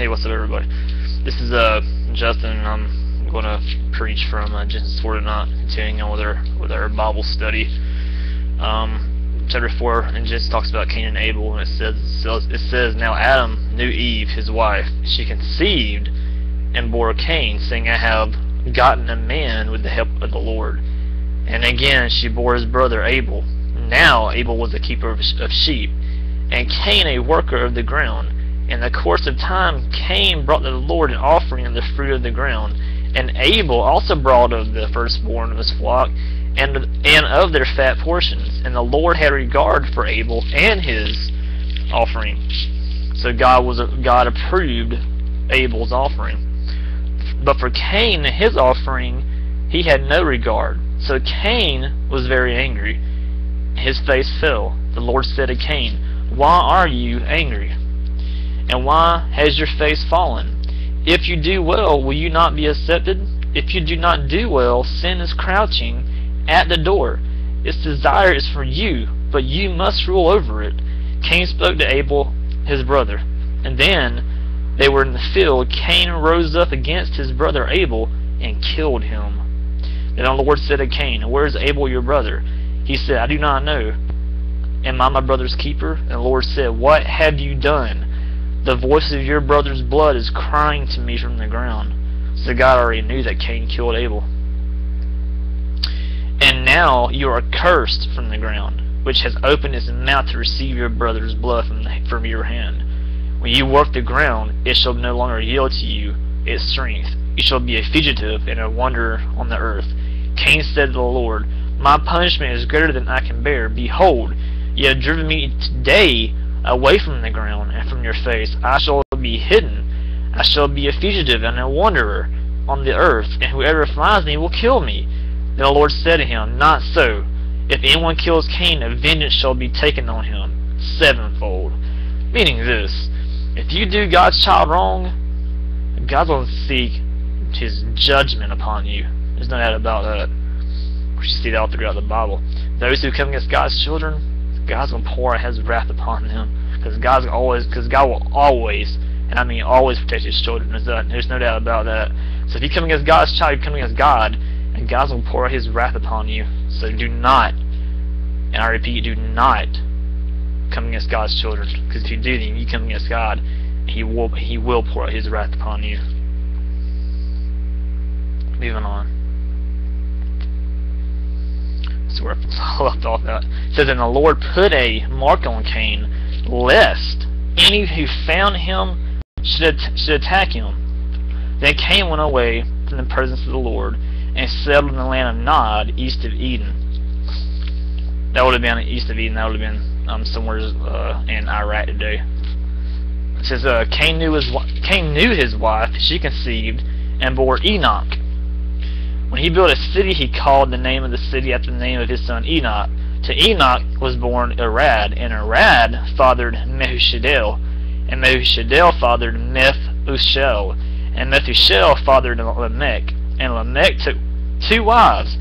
Hey, what's up, everybody? This is uh Justin, and I'm going to preach from uh, Genesis 4 tonight, continuing on with our with our Bible study. Um, chapter 4 in Genesis talks about Cain and Abel, and it says it says now Adam knew Eve, his wife. She conceived and bore Cain, saying, "I have gotten a man with the help of the Lord." And again she bore his brother Abel. Now Abel was a keeper of, of sheep, and Cain a worker of the ground. In the course of time, Cain brought to the Lord an offering of the fruit of the ground, and Abel also brought of the firstborn of his flock, and and of their fat portions. And the Lord had regard for Abel and his offering. So God was God approved Abel's offering. But for Cain, his offering, he had no regard. So Cain was very angry. His face fell. The Lord said to Cain, Why are you angry? And why has your face fallen? If you do well, will you not be accepted? If you do not do well, sin is crouching at the door. Its desire is for you, but you must rule over it. Cain spoke to Abel, his brother. And then they were in the field. Cain rose up against his brother Abel and killed him. Then the Lord said to Cain, Where is Abel your brother? He said, I do not know. Am I my brother's keeper? And the Lord said, What have you done? The voice of your brother's blood is crying to me from the ground. So God already knew that Cain killed Abel. And now you are cursed from the ground, which has opened its mouth to receive your brother's blood from, the, from your hand. When you work the ground, it shall no longer yield to you its strength. You shall be a fugitive and a wanderer on the earth. Cain said to the Lord, My punishment is greater than I can bear. Behold, you have driven me today away from the ground and from your face. I shall be hidden. I shall be a fugitive and a wanderer on the earth, and whoever finds me will kill me. Then the Lord said to him, Not so. If anyone kills Cain, a vengeance shall be taken on him sevenfold. Meaning this, if you do God's child wrong, God will seek his judgment upon you. There's no doubt about that. We see that all throughout the Bible. Those who come against God's children, God's to pour out his wrath upon them. Because God's always, because God will always, and I mean always protect his children. There's, there's no doubt about that. So if you come against God's child, you're coming against God, and God's to pour out his wrath upon you. So do not, and I repeat, do not come against God's children. Because if you do, then you come against God, and he will he will pour out his wrath upon you. Moving on. So where I left off at. It says, And the Lord put a mark on Cain, lest any who found him should, should attack him. Then Cain went away from the presence of the Lord and settled in the land of Nod, east of Eden. That would have been east of Eden. That would have been um, somewhere uh, in Iraq today. It says uh, Cain knew his Cain knew his wife. She conceived and bore Enoch. When he built a city, he called the name of the city after the name of his son Enoch. To Enoch was born Arad, and Arad fathered Mehushael, and Mehushael fathered Methushael, and Methushael fathered Lamech, and Lamech took two wives.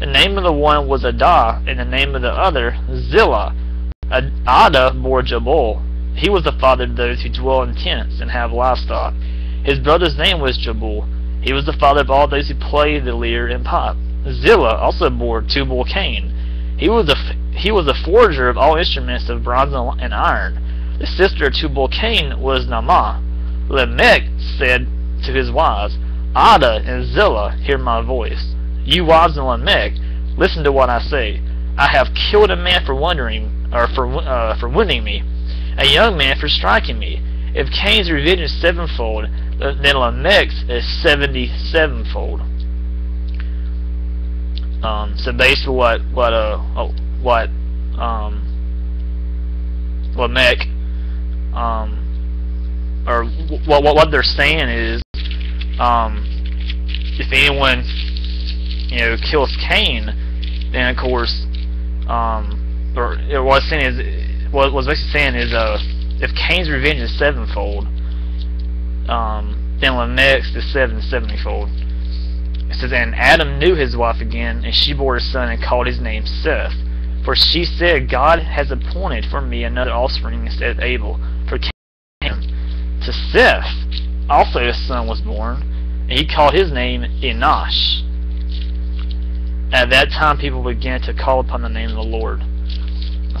The name of the one was Adah, and the name of the other Zillah. Adah bore Jabal. He was the father of those who dwell in tents and have livestock. His brother's name was Jabal. He was the father of all those who play the lyre and pipe. Zillah also bore Tubal Cain. He was a he was a forger of all instruments of bronze and iron. The sister of Tubal Cain was Naamah. Lamech said to his wives, Adah and Zillah, hear my voice. You wives of Lamech, listen to what I say. I have killed a man for wondering, or for uh, for wounding me, a young man for striking me. If Cain's revenge is sevenfold, then Lamech's is seventy-sevenfold. Um, so basically, what what uh oh, what um Lamech um or what what what they're saying is um if anyone you know kills Cain, then of course um or know, what it's saying is what was basically saying is uh if Cain's revenge is sevenfold, um, then Lamech's is seven seventyfold. It says, And Adam knew his wife again, and she bore a son and called his name Seth. For she said, God has appointed for me another offspring instead of Abel. For Cain to Seth also a son was born, and he called his name Enosh. At that time, people began to call upon the name of the Lord.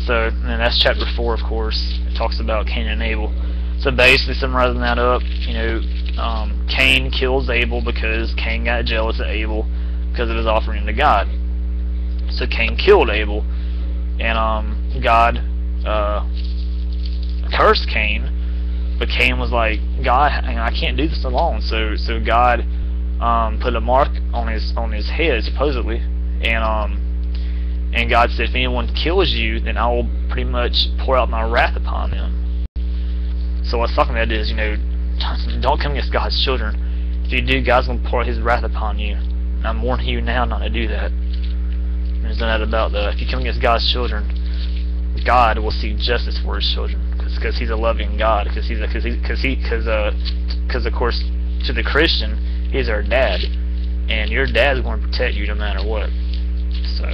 So, and that's chapter 4, of course. Talks about Cain and Abel. So basically, summarizing that up, you know, um, Cain kills Abel because Cain got jealous of Abel because of his offering to God. So Cain killed Abel, and um, God uh, cursed Cain. But Cain was like, God, I can't do this alone. So so God um, put a mark on his on his head supposedly, and um, and God said, if anyone kills you, then I will pretty much pour out my wrath upon them. So what's talking about is, you know, don't come against God's children. If you do, God's going to pour His wrath upon you. And I'm warning you now not to do that. There's no doubt about that. If you come against God's children, God will seek justice for His children because He's a loving God. Because He's because he because he because uh because of course to the Christian He's our dad, and your dad's going to protect you no matter what. So,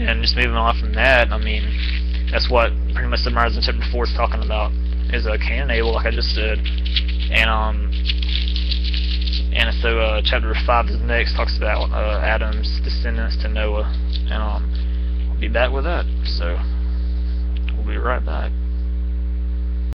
and just moving on from that, I mean, that's what pretty much the in chapter four is talking about is a Cain and Abel, like I just said, and um, and so uh, chapter five is next talks about uh, Adam's descendants to Noah, and um, I'll be back with that. So we'll be right back.